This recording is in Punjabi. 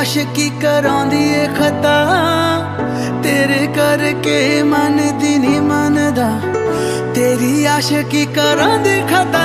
ਆਸ਼ਕੀ ਕਰਾਉਂਦੀ ਏ ਖਤਾ? ਤੇਰੇ ਕਰਕੇ ਮੰਨਦੀ ਨਹੀਂ ਮੰਨਦਾ। ਤੇਰੀ ਆਸ਼ਕੀ ਕਰਾਂਦੀ ਖਤਾ ਦਿਲ ਤੇ